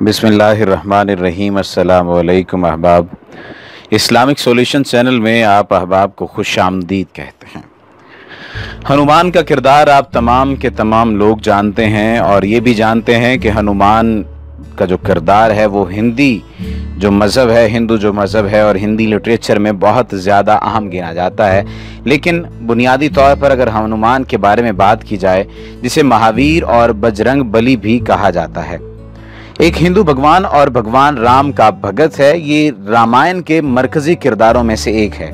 بسم اللہ الرحمن الرحیم، السلام علیکم احباب۔ اسلامک سولیوشن چینل میں آپ احباب کو خوش آمدید کہتے ہیں۔ ہنومان کا کردار آپ تمام کے تمام لوگ جانتے ہیں اور یہ بھی جانتے ہیں کہ ہنومان کا جو کردار ہے وہ ہندی جو مذہب ہے، ہندو جو مذہب ہے اور ہندی لٹریچر میں بہت زیادہ اہم گنا جاتا ہے۔ لیکن بنیادی طور پر اگر ہنومان کے بارے میں بات کی جائے، جسے مہاویر اور بجرنگ بلی بھی کہا جاتا ہے۔ ایک ہندو بھگوان اور بھگوان رام کا بھگت ہے، یہ رامائن کے مرکزی کرداروں میں سے ایک ہے۔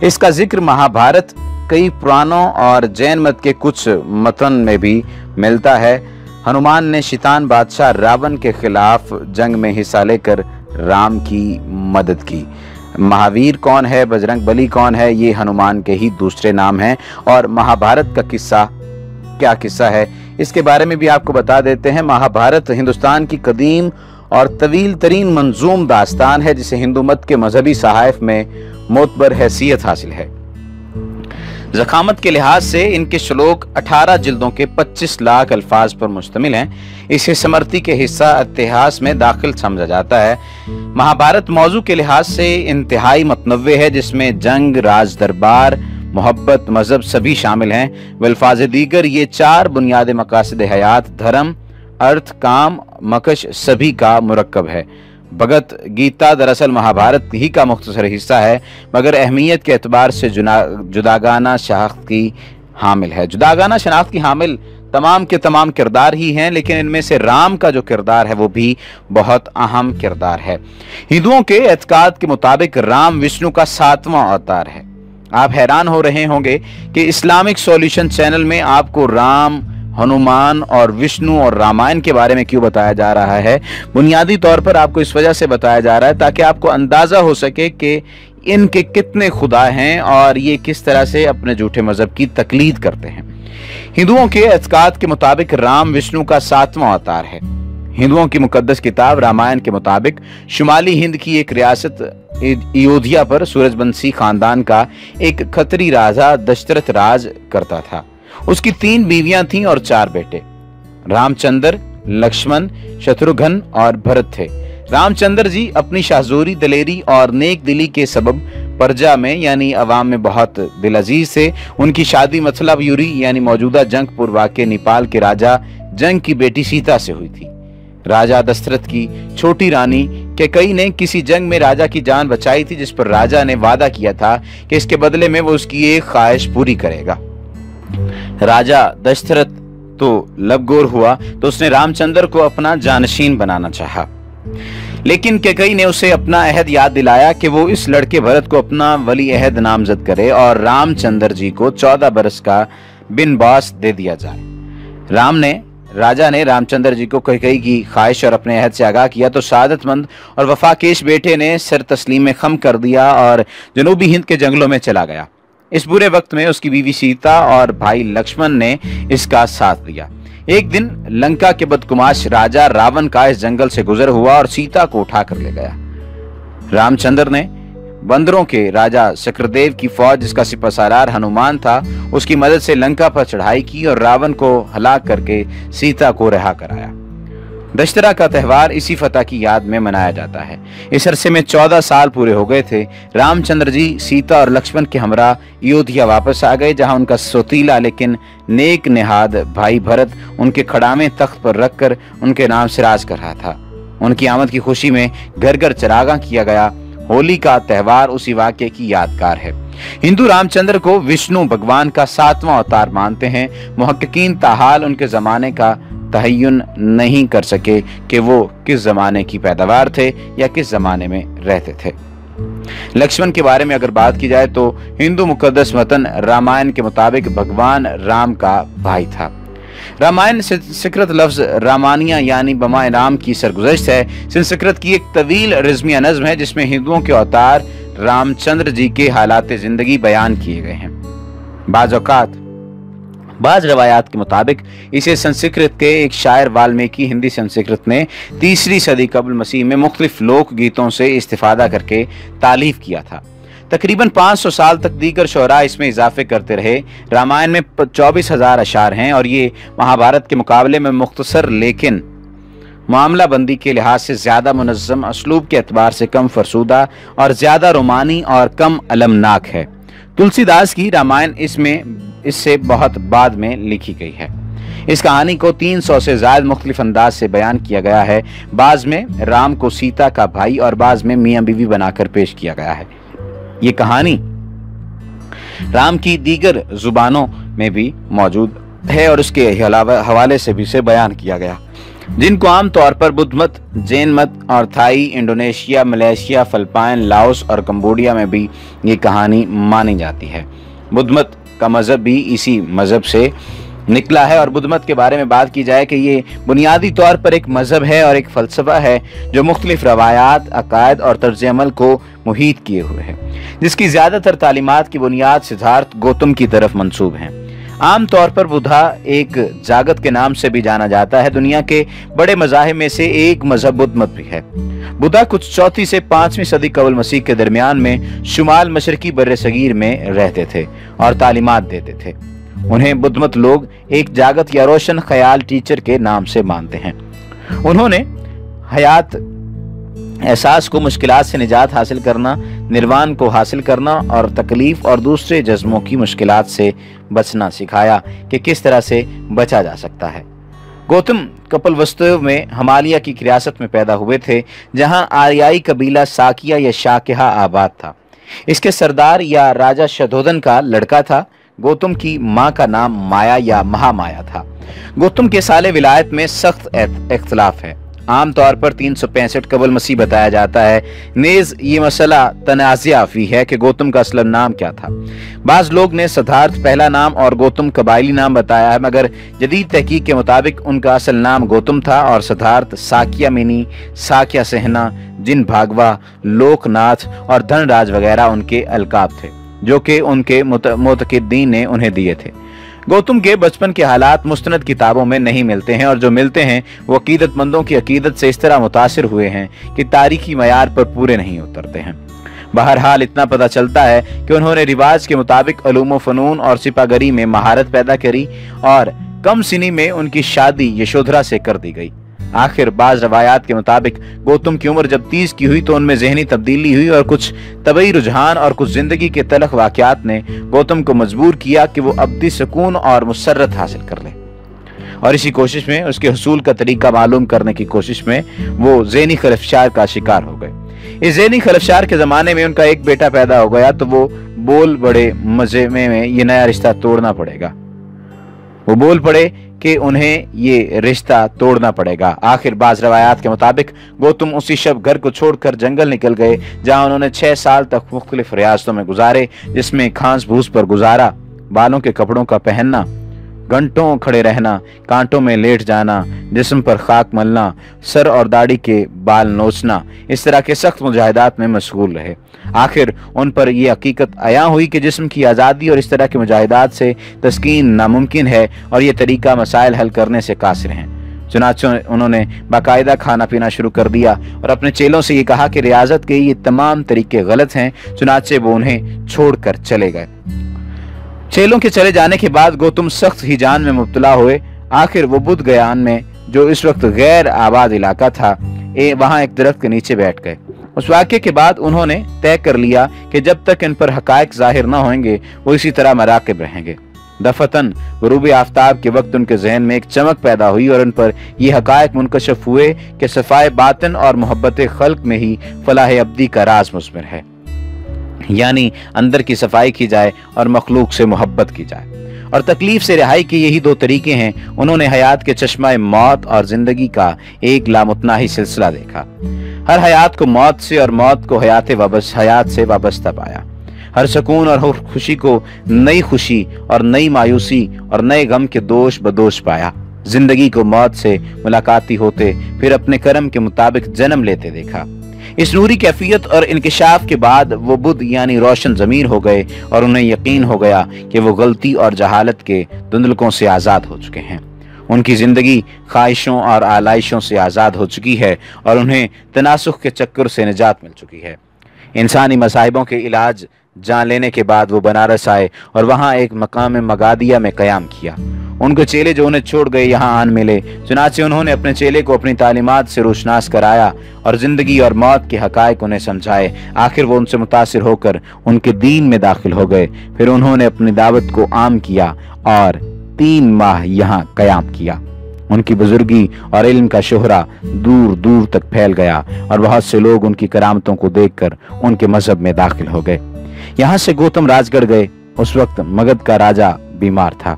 اس کا ذکر مہابھارت، کئی پرانوں اور جین مت کے کچھ متن میں بھی ملتا ہے۔ ہنومان نے شیطان بادشاہ راون کے خلاف جنگ میں حصہ لے کر رام کی مدد کی۔ مہاویر کون ہے؟ بجرنگ بلی کون ہے؟ یہ ہنومان کے ہی دوسرے نام ہیں۔ اور مہابھارت کا قصہ کیا قصہ ہے؟ اس کے بارے میں بھی آپ کو بتا دیتے ہیں، مہابھارت ہندوستان کی قدیم اور طویل ترین منظوم داستان ہے، جسے ہندو مت کے مذہبی صحائف میں موتبر حیثیت حاصل ہے۔ زخامت کے لحاظ سے ان کے شلوک اٹھارہ جلدوں کے پچیس لاکھ الفاظ پر مشتمل ہیں۔ اسے سمرتی کے حصہ اتہاس میں داخل سمجھا جاتا ہے۔ مہابھارت موضوع کے لحاظ سے انتہائی متنوع ہے، جس میں جنگ، راج دربار محبت، مذہب سبھی شامل ہیں۔ والفاظ دیگر یہ چار بنیاد مقاصد حیات، دھرم، ارتھ، کام، مکش سبھی کا مرکب ہے۔ بھگت گیتا دراصل مہابھارت ہی کا مختصر حصہ ہے، مگر اہمیت کے اعتبار سے جداگانہ شناخت کی حامل ہے۔ جداگانہ شناخت کی حامل تمام کے تمام کردار ہی ہیں، لیکن ان میں سے رام کا جو کردار ہے، وہ بھی بہت اہم کردار ہے۔ ہندوؤں کے اعتقاد کے مطابق رام وشنو کا ساتواں اوتار ہے۔ آپ حیران ہو رہے ہوں گے کہ اسلامک سولیوشن چینل میں آپ کو رام، ہنومان اور وشنو اور رامائن کے بارے میں کیوں بتایا جا رہا ہے؟ بنیادی طور پر آپ کو اس وجہ سے بتایا جا رہا ہے تاکہ آپ کو اندازہ ہو سکے کہ ان کے کتنے خدا ہیں اور یہ کس طرح سے اپنے جھوٹے مذہب کی تقلید کرتے ہیں۔ ہندوؤں کے اعتقاد کے مطابق رام، وشنو کا ساتواں اوتار ہے۔ ہندوؤں کی مقدس کتاب رامائن کے مطابق شمالی ہند کی ایک ریاست ایودھیا پر سورج بنسی خاندان کا ایک خطری راجہ دشترت راج کرتا تھا۔ اس کی تین بیویاں تھیں اور چار بیٹے۔ رام چندر لکشمن شترگھن اور بھرت تھے۔ رام چندر جی اپنی شاہزوری دلیری اور نیک دلی کے سبب پرجا میں یعنی عوام میں بہت دل عزیز تھے۔ ان کی شادی مطلب بیوری یعنی موجودہ جنگ پور واقع نیپال کے راجہ جنگ کی بیٹی سیتا سے ہوئی تھی۔ راجہ دسترت کی چھوٹی رانی کہ کئی نے کسی جنگ میں راجہ کی جان بچائی تھی جس پر راجہ نے وعدہ کیا تھا کہ اس کے بدلے میں وہ اس کی ایک خواہش پوری کرے گا۔ راجہ دشترت تو لبگور ہوا تو اس نے رام چندر کو اپنا جانشین بنانا چاہا۔ لیکن کئی نے اسے اپنا عہد یاد دلایا کہ وہ اس لڑکے بھرت کو اپنا ولی عہد نامزد کرے اور رام چندر جی کو چودہ برس کا بن باس دے دیا جائے۔ رام نے راجہ نے رام چندر جی کو کئی کی خواہش اور اپنے عہد سے آگاہ کیا تو سعادت مند اور وفاکیش بیٹے نے سر تسلیم میں خم کر دیا اور جنوبی ہند کے جنگلوں میں چلا گیا۔ اس برے وقت میں اس کی بیوی سیتا اور بھائی لکشمن نے اس کا ساتھ دیا۔ ایک دن لنکا کے بدکماش راجہ راون کا اس جنگل سے گزر ہوا اور سیتا کو اٹھا کر لے گیا۔ رام چندر نے بندروں کے راجہ سکردیو کی فوج جس کا سپہ سالار ہنومان تھا، اس کی مدد سے لنکا پر چڑھائی کی اور راون کو ہلاک کر کے سیتا کو رہا کرایا۔ دشترا کا تہوار اسی فتح کی یاد میں منایا جاتا ہے۔ اس عرصے میں چودہ سال پورے ہو گئے تھے۔ رام چندر جی سیتا اور لکشمن کے ہمراہ ایودھیا واپس آ گئے، جہاں ان کا سوتیلا لیکن نیک نہاد بھائی بھرت ان کے کھڑامے تخت پر رکھ کر ان کے نام سے راج کر رہا تھا۔ ان کی آمد کی خوشی میں گھر گھر چراغاں کیا گیا۔ ہولی کا تہوار اسی واقعے کی یادگار ہے۔ ہندو رام چندر کو وشنو بھگوان کا ساتواں اوتار مانتے ہیں۔ محققین تاحال ان کے زمانے کا تحین نہیں کر سکے کہ وہ کس زمانے کی پیداوار تھے یا کس زمانے میں رہتے تھے۔ لکشمن کے بارے میں اگر بات کی جائے تو ہندو مقدس متن رامائن کے مطابق بھگوان رام کا بھائی تھا۔ رامائن سکرت لفظ رامانیہ یعنی بما رام کی سرگزشت ہے۔ سنسکرت کی ایک طویل رزمیہ نظم ہے جس میں ہندوؤں کے اوتار رام چندر جی کے حالات زندگی بیان کیے گئے ہیں۔ بعض اوقات، بعض روایات کے مطابق، اسے سنسکرت کے ایک شاعر والمیکی ہندی سنسکرت نے تیسری صدی قبل مسیح میں مختلف لوک گیتوں سے استفادہ کر کے تعلیف کیا تھا۔ تقریباً پانچ سو سال تک دیگر شعراء اس میں اضافے کرتے رہے۔ رامائن میں چوبیس ہزار اشار ہیں اور یہ مہابھارت کے مقابلے میں مختصر لیکن معاملہ بندی کے لحاظ سے زیادہ منظم، اسلوب کے اعتبار سے کم فرسودہ اور زیادہ رومانی اور کم المناک ہے۔ تلسی داس کی رامائن اس میں، اس سے بہت بعد میں لکھی گئی ہے۔ اس کہانی کو تین سو سے زائد مختلف انداز سے بیان کیا گیا ہے۔ بعض میں رام کو سیتا کا بھائی اور بعض میں میاں بیوی بنا کر پیش کیا گیا ہے۔ یہ کہانی رام کی دیگر زبانوں میں بھی موجود ہے اور اس کے حوالے سے بھی سے بیان کیا گیا۔ جن کو عام طور پر بدھ مت، جین مت اور Thai, Indonesia, Malaysia, Philippines, Laos اور کمبوڈیا میں بھی یہ کہانی مانی جاتی ہے۔ بدھ مت کا مذہب بھی اسی مذہب سے نکلا ہے اور بدھ مت کے بارے میں بات کی جائے کہ یہ بنیادی طور پر ایک مذہب ہے اور ایک فلسفہ ہے جو مختلف روایات، عقائد اور طرز عمل کو محیط کیے ہوئے ہے جس کی زیادہ تر تعلیمات کی بنیاد سدھارتھ گوتم کی طرف منصوب ہیں۔ عام طور پر بدھا ایک جاگت کے نام سے بھی جانا جاتا ہے، دنیا کے بڑے مذاہب میں سے ایک مذہب بدھ مت بھی ہے۔ بدھا کچھ چوتھی سے پانچویں صدی قبل مسیح کے درمیان میں شمال مشرقی بر صغیر میں رہتے تھے اور تعلیمات دیتے تھے۔ انہیں بدھ مت لوگ ایک جاگت یا روشن خیال ٹیچر کے نام سے مانتے ہیں۔ انہوں نے حیات احساس کو مشکلات سے نجات حاصل کرنا، نروان کو حاصل کرنا اور تکلیف اور دوسرے جزموں کی مشکلات سے بچنا سکھایا کہ کس طرح سے بچا جا سکتا ہے۔ گوتم کپل وستو میں ہمالیہ کی ریاست میں پیدا ہوئے تھے، جہاں آریائی قبیلہ ساکیہ یا شاکہا آباد تھا۔ اس کے سردار یا راجہ شدودن کا لڑکا تھا۔ گوتم کی ماں کا نام مایا یا مہا مایا تھا۔ گوتم کے سال ولایت میں سخت اختلاف ہے۔ عام طور پر تین سو پینسٹھ قبل مسیح بتایا جاتا ہے۔ نیز یہ مسئلہ تنازع فی ہے کہ گوتم کا اصل نام کیا تھا۔ بعض لوگ نے سدھارتھ پہلا نام اور گوتم قبائلی نام بتایا ہے، مگر جدید تحقیق کے مطابق ان کا اصل نام گوتم تھا اور سدھارتھ ساکیا منی ساکیا سہنا، جن بھاگوا، لوک ناتھ اور دھن راج وغیرہ ان کے القاب تھے۔ جو کہ ان کے متقدین نے انہیں دیے تھے۔ گوتم کے بچپن کے حالات مستند کتابوں میں نہیں ملتے ہیں اور جو ملتے ہیں وہ عقیدت مندوں کی عقیدت سے اس طرح متاثر ہوئے ہیں کہ تاریخی معیار پر پورے نہیں اترتے ہیں۔ بہرحال اتنا پتہ چلتا ہے کہ انہوں نے رواج کے مطابق علوم و فنون اور سپاگری میں مہارت پیدا کری اور کم سنی میں ان کی شادی یشودھرا سے کر دی گئی۔ آخر بعض روایات کے مطابق گوتم کی عمر جب تیس کی ہوئی تو ان میں ذہنی تبدیلی ہوئی اور کچھ طبعی رجحان اور کچھ زندگی کے تلخ واقعات نے گوتم کو مجبور کیا کہ وہ ابدی سکون اور مسرت حاصل کر لے۔ اور اسی کوشش میں، اس کے حصول کا طریقہ معلوم کرنے کی کوشش میں وہ ذہنی خلفشار کا شکار ہو گئے۔ اس ذہنی خلفشار کے زمانے میں ان کا ایک بیٹا پیدا ہو گیا تو وہ بول بڑے مزے میں یہ نیا رشتہ توڑنا پڑے گا۔ وہ بول پڑے کہ انہیں یہ رشتہ توڑنا پڑے گا۔ آخر بعض روایات کے مطابق گوتم اسی شب گھر کو چھوڑ کر جنگل نکل گئے جہاں انہوں نے چھ سال تک مختلف ریاستوں میں گزارے، جس میں کھانس بھوس پر گزارا، بالوں کے کپڑوں کا پہننا گھنٹوں کھڑے رہنا، کانٹوں میں لیٹ جانا، جسم پر خاک ملنا، سر اور داڑھی کے بال نوچنا، اس طرح کے سخت مجاہدات میں مشغول رہے۔ آخر ان پر یہ حقیقت عیاں ہوئی کہ جسم کی آزادی اور اس طرح کے مجاہدات سے تسکین ناممکن ہے اور یہ طریقہ مسائل حل کرنے سے قاصر ہیں۔ چنانچہ انہوں نے باقاعدہ کھانا پینا شروع کر دیا اور اپنے چیلوں سے یہ کہا کہ ریاضت کے یہ تمام طریقے غلط ہیں، چنانچہ وہ انہیں چھوڑ کر چلے گئے۔ چیلوں کے چلے جانے کے بعد گوتم سخت ہی جان میں مبتلا ہوئے۔ آخر وہ بدھ گیان میں جو اس وقت غیر آباد علاقہ تھا۔ اے، وہاں ایک درخت کے نیچے بیٹھ گئے۔ اس واقعے کے بعد انہوں نے طے کر لیا کہ جب تک ان پر حقائق ظاہر نہ ہوئیں گے، وہ اسی طرح مراقب رہیں گے۔ دفتن غروب آفتاب کے وقت ان کے ذہن میں ایک چمک پیدا ہوئی اور ان پر یہ حقائق منکشف ہوئے کہ صفائے باطن اور محبت خلق میں ہی فلاح ابدی کا راز مضمر ہے۔ یعنی اندر کی صفائی کی جائے اور مخلوق سے محبت کی جائے۔ اور تکلیف سے رہائی کے یہی دو طریقے ہیں۔ انہوں نے حیات کے چشمہ موت اور زندگی کا ایک لامتناہی سلسلہ دیکھا۔ ہر حیات کو موت سے اور موت کو حیات وابست حیات سے وابستہ پایا۔ ہر سکون اور خوشی کو نئی خوشی اور نئی مایوسی اور نئے غم کے دوش بدوش پایا۔ زندگی کو موت سے ملاقاتی ہوتے پھر اپنے کرم کے مطابق جنم لیتے دیکھا۔ اس نوری کیفیت اور انکشاف کے بعد وہ بدھ یعنی روشن ضمیر ہو گئے اور انہیں یقین ہو گیا کہ وہ غلطی اور جہالت کے دندلکوں سے آزاد ہو چکے ہیں۔ ان کی زندگی خواہشوں اور آلائشوں سے آزاد ہو چکی ہے اور انہیں تناسخ کے چکر سے نجات مل چکی ہے۔ انسانی مصاحبوں کے علاج جان لینے کے بعد وہ بنارس آئے اور وہاں ایک مقام مگادیہ میں قیام کیا۔ ان کے چیلے جو انہیں چھوڑ گئے یہاں آن ملے۔ چنانچہ انہوں نے اپنے چیلے کو اپنی تعلیمات سے روشناس کرایا اور زندگی اور موت کے حقائق انہیں سمجھائے۔ آخر وہ ان سے متاثر ہو کر ان کے دین میں داخل ہو گئے۔ پھر انہوں نے اپنی دعوت کو عام کیا اور تین ماہ یہاں قیام کیا۔ ان کی بزرگی اور علم کا شہرہ دور دور تک پھیل گیا اور بہت سے لوگ ان کی کرامتوں کو دیکھ کر ان کے مذہب میں داخل ہو گئے۔ یہاں سے گوتم راج گڑھ گئے۔ اس وقت مگدھ کا راجہ بیمار تھا۔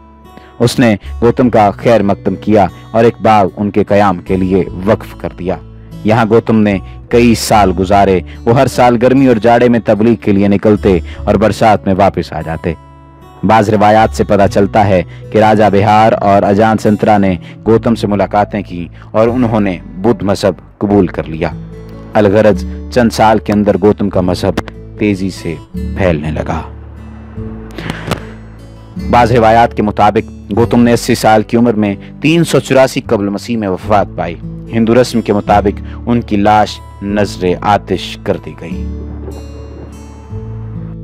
اس نے گوتم کا خیر مقدم کیا اور ایک باغ ان کے قیام کے لیے وقف کر دیا۔ یہاں گوتم نے کئی سال گزارے، وہ ہر سال گرمی اور جاڑے میں تبلیغ کے لیے نکلتے اور برسات میں واپس آ جاتے۔ بعض روایات سے پتا چلتا ہے کہ راجہ بہار اور اجان سنترا نے گوتم سے ملاقاتیں کی اور انہوں نے بدھ مذہب قبول کر لیا۔ الغرض چند سال کے اندر گوتم کا مذہب تیزی سے پھیلنے لگا۔ بعض روایات کے مطابق، گوتم نے اسی سال کی عمر میں تین سو چوراسی قبل مسیح میں وفات پائی۔ ہندو رسم کے مطابق، ان کی لاش نظر آتش کر دی گئی۔